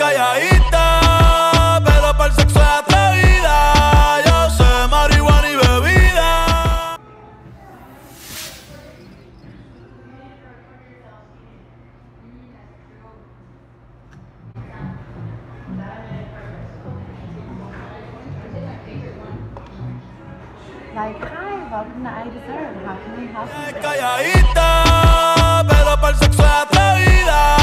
calladita, pero para el sexo es atrevida. Yo sé marihuana y bebida. Like, hi, welcome to I Deserve. How can we help you? Calladita, pero para el sexo es atrevida.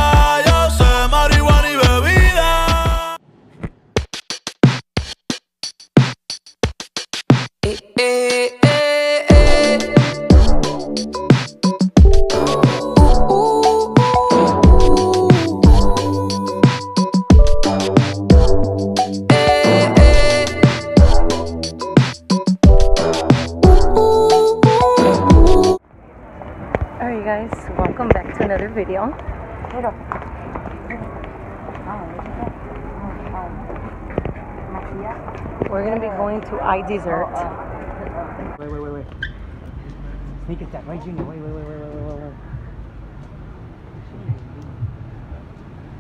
Alright you guys, welcome back to another video. Oh, We're gonna be going to I Dessert. Uh, wait, wait, wait, wait. Sneak attack, right, Junior? Wait, wait, wait, wait, wait, wait, wait.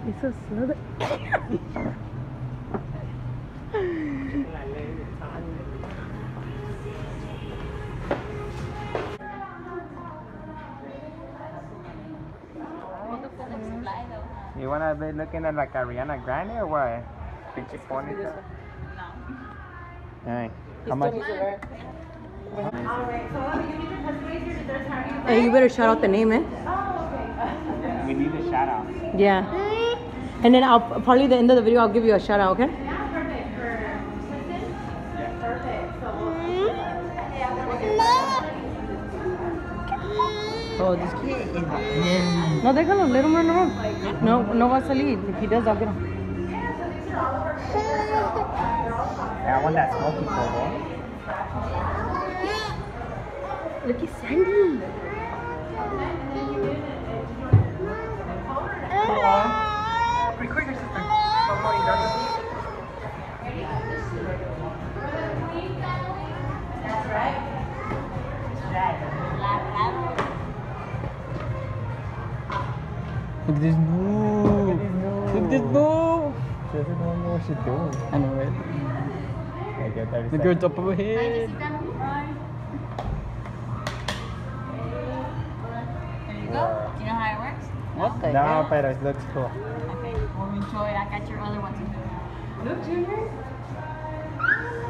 It's so slow. You wanna be looking at like Ariana Grande or what? Pinche ponytail. Alright. How much? Hey, you better shout out the name, eh? We need a shout out. Yeah. And then I'll probably the end of the video I'll give you a shout out, okay? Oh, this kid is. No, déjalo, let him run around. No, no va a salir. If he does, I'll get him. Yeah, I want that smoky photo. Look at Sandy. Record your sister. One Look at this move. Look at this move. She doesn't know what she's doing. I know it. Okay, 30 The girl's up over here. There you go. Do you know how it works? What the No, hell? but it looks cool. Okay. Well, enjoy. I got your other ones. Look, Junior.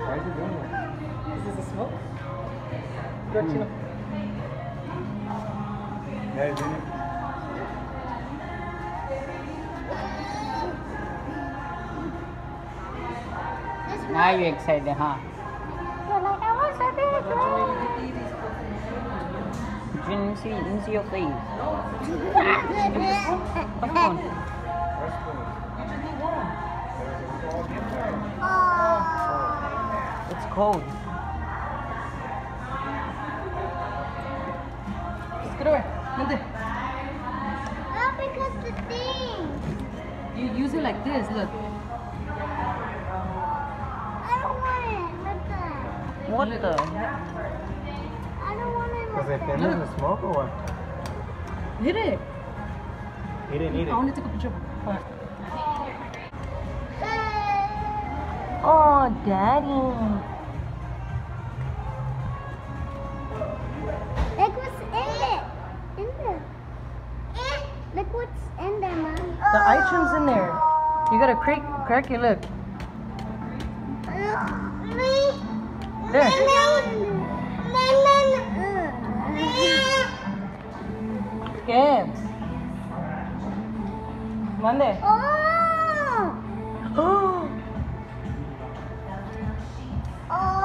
Why is he doing that? Is this a smoke? Got you. Yeah, Junior. Now you're excited, huh? Junior, let me see, me see your face. Come on. It's cold. Just get away. Nande. because the thing. You use it like this, look. What the? I don't want it. Was Look it filming the smoke or what? Hit it. He didn't eat I it. want to take a picture. that. Oh, daddy. Look what's in it. In there. Eh, Look what's in there, Mom. The iTunes in there. You gotta crack, crack it, look. Me. There. Scams. Oh! Oh. Oh!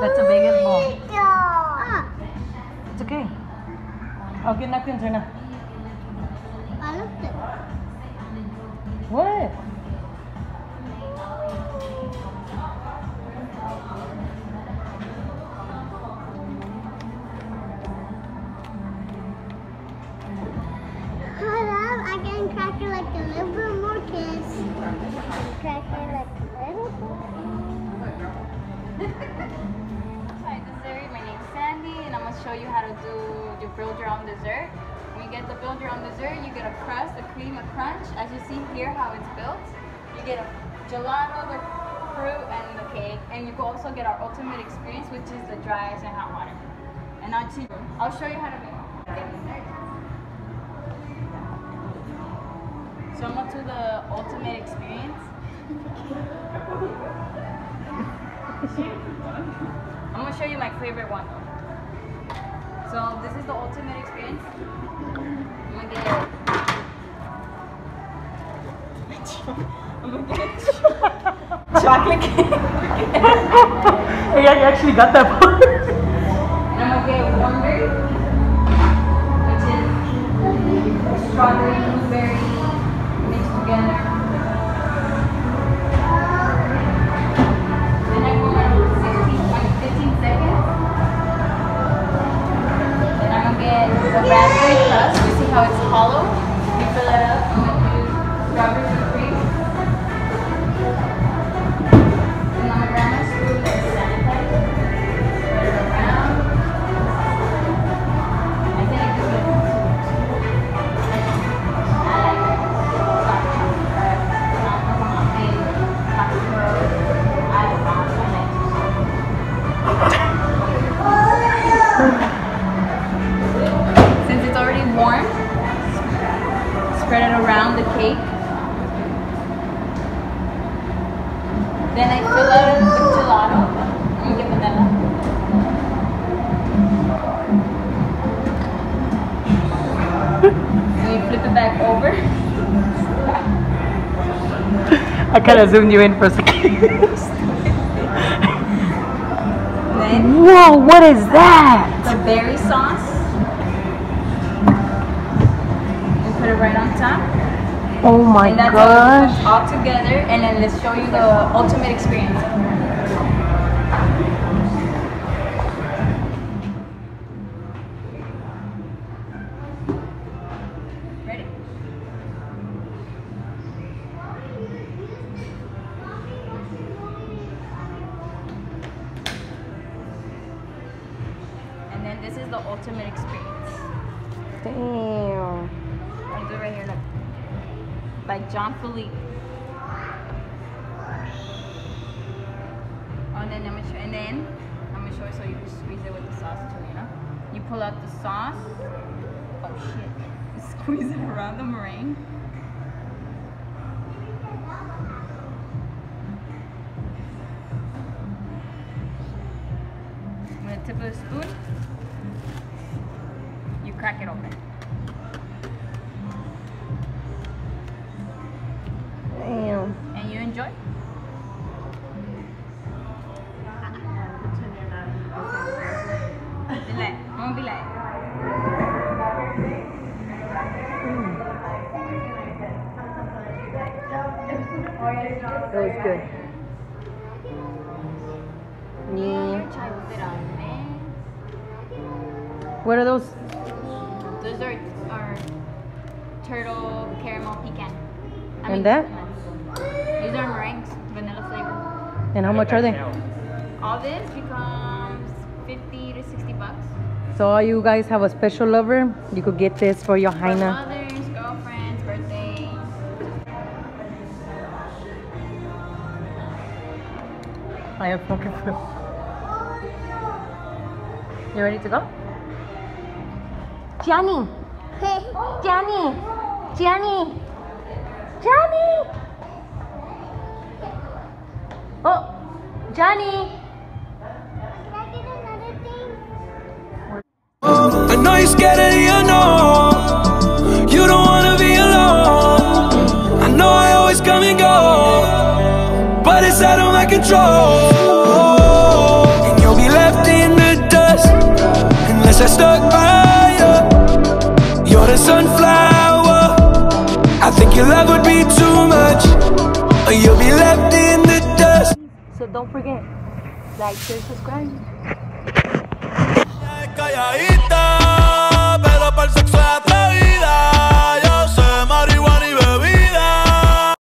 That's a biggest ball. It's okay. Get napkins right show you how to do you build your own dessert. When you get to build your own dessert. You get a crust, a cream, a crunch. As you see here, how it's built. You get a gelato, the fruit, and the cake. And you can also get our ultimate experience, which is the dry ice and hot water. And I'll, teach I'll show you how to make it. So I'm up to the ultimate experience. I'm gonna show you my favorite one though. So this is the ultimate experience. I'm gonna get I'm gonna get chocolate cake. Hey, I actually got that part. And I'm gonna get Wonder, which is strawberry blueberry spread it around the cake. Then I fill out it with gelato. You get vanilla. And you flip it back over. I kind of zoomed you in for a second. Then Whoa, what is that? the berry sauce. Right on top. Oh my and that's gosh. comes all together. And then let's show you the ultimate experience. Ready? And then this is the ultimate experience. Damn. It right here, look. Like Jean Philippe. Oh, and then I'm gonna show, and then I'm gonna show you so you can squeeze it with the sauce too, you know? You pull out the sauce. Oh shit. You squeeze it around the meringue. With the tip of the spoon, That was good. Yeah. What are those? Those are, are turtle caramel pecan. I And that? These are meringues, vanilla flavor. And how much are they? All this becomes 50 to 60 bucks. So all you guys have a special lover, you could get this for your Haina. I am fucking full. You ready to go? Johnny! Johnny! Johnny! Johnny! Oh! Johnny! I know you're scared of the unknown. You don't wanna be alone. I know I always come and go, but it's out of my control. Sunflower. I think your love would be too much, or you'll be left in the dust. So don't forget, like, share, subscribe. Calladita, pero para el sexo